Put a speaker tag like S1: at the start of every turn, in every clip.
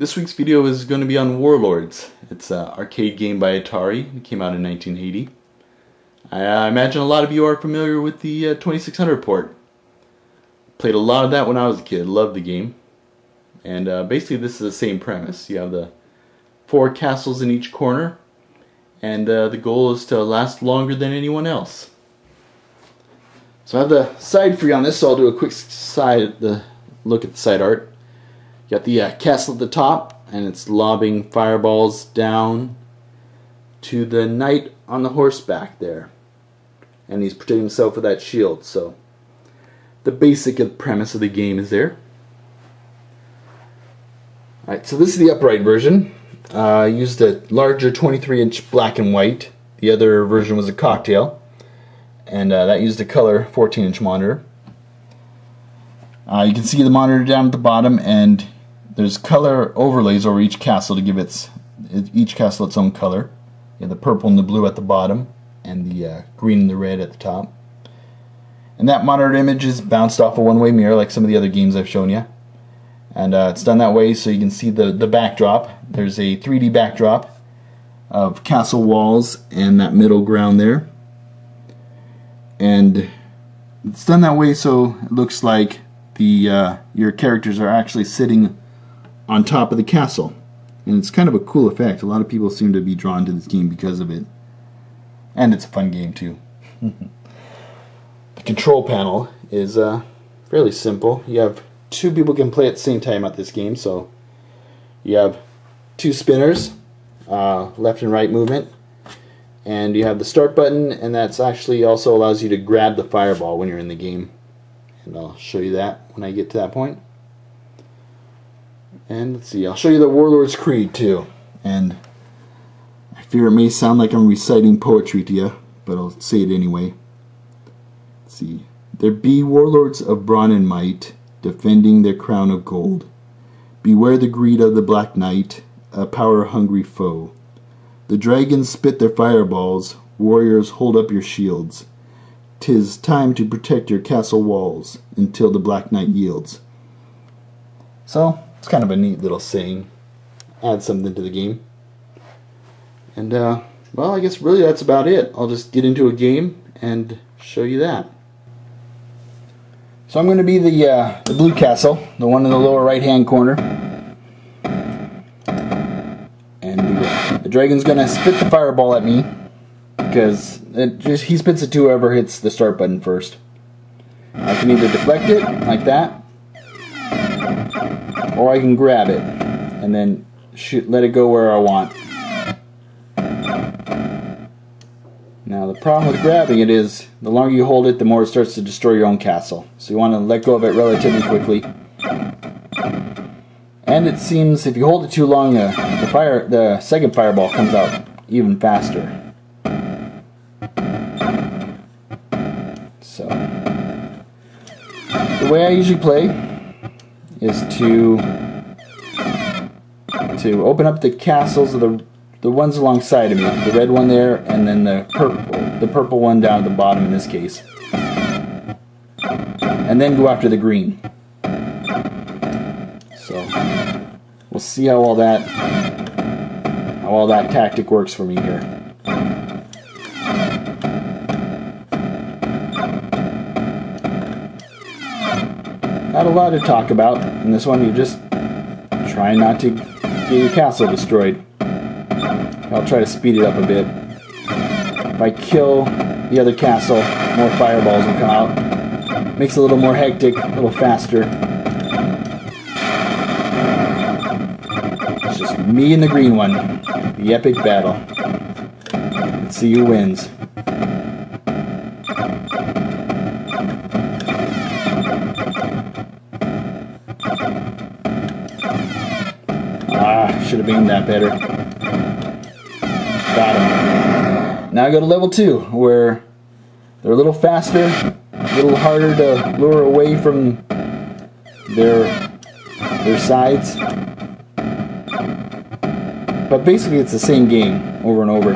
S1: This week's video is going to be on Warlords. It's an arcade game by Atari. It came out in 1980. I imagine a lot of you are familiar with the uh, 2600 port. Played a lot of that when I was a kid. Loved the game. And uh, basically this is the same premise. You have the four castles in each corner. And uh, the goal is to last longer than anyone else. So I have the side you on this, so I'll do a quick side the look at the side art. Got the uh, castle at the top, and it's lobbing fireballs down to the knight on the horseback there. And he's protecting himself with that shield, so the basic premise of the game is there. Alright, so this is the upright version. Uh, I used a larger 23 inch black and white. The other version was a cocktail. And uh, that used a color 14 inch monitor. Uh, you can see the monitor down at the bottom and there's color overlays over each castle to give its each castle its own color. You have the purple and the blue at the bottom, and the uh, green and the red at the top. And that monitored image is bounced off a one-way mirror like some of the other games I've shown you. And uh, it's done that way so you can see the, the backdrop. There's a 3D backdrop of castle walls and that middle ground there. And it's done that way so it looks like the uh, your characters are actually sitting on top of the castle. And it's kind of a cool effect. A lot of people seem to be drawn to this game because of it. And it's a fun game too. the control panel is uh, fairly simple. You have two people can play at the same time at this game. So you have two spinners, uh, left and right movement. And you have the start button, and that's actually also allows you to grab the fireball when you're in the game. And I'll show you that when I get to that point. And let's see, I'll show you the Warlord's Creed too. And I fear it may sound like I'm reciting poetry to you, but I'll say it anyway. Let's see. There be warlords of brawn and might, defending their crown of gold. Beware the greed of the Black Knight, a power-hungry foe. The dragons spit their fireballs, warriors hold up your shields. Tis time to protect your castle walls until the Black Knight yields. So, it's kind of a neat little saying. Add something to the game. And, uh, well, I guess really that's about it. I'll just get into a game and show you that. So I'm going to be the, uh, the blue castle, the one in the lower right hand corner. And the, dragon's going to spit the fireball at me because it just he spits it to whoever hits the start button first. I can either deflect it like that or I can grab it and then shoot, let it go where I want. Now the problem with grabbing it is the longer you hold it the more it starts to destroy your own castle. So you want to let go of it relatively quickly. And it seems if you hold it too long the, the fire the second fireball comes out even faster. So the way I usually play is to to open up the castles of the the ones alongside of me, the red one there, and then the purple, the purple one down at the bottom in this case, and then go after the green. So we'll see how all that how all that tactic works for me here. Not a lot to talk about. In this one, you just try not to get your castle destroyed. I'll try to speed it up a bit. If I kill the other castle, more fireballs will come out. Makes it a little more hectic, a little faster. It's just me and the green one. The epic battle. Let's see who wins. Should have aimed that better. Got him. Now I go to level 2, where they're a little faster, a little harder to lure away from their their sides. But basically it's the same game over and over.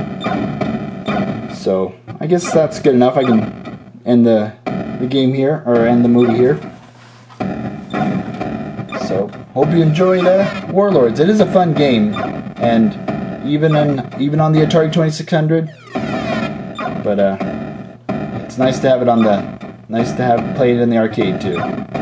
S1: So I guess that's good enough. I can end the, the game here, or end the movie here. Hope you enjoyed uh, Warlords. It is a fun game, and even on even on the Atari 2600. But uh, it's nice to have it on the nice to have played in the arcade too.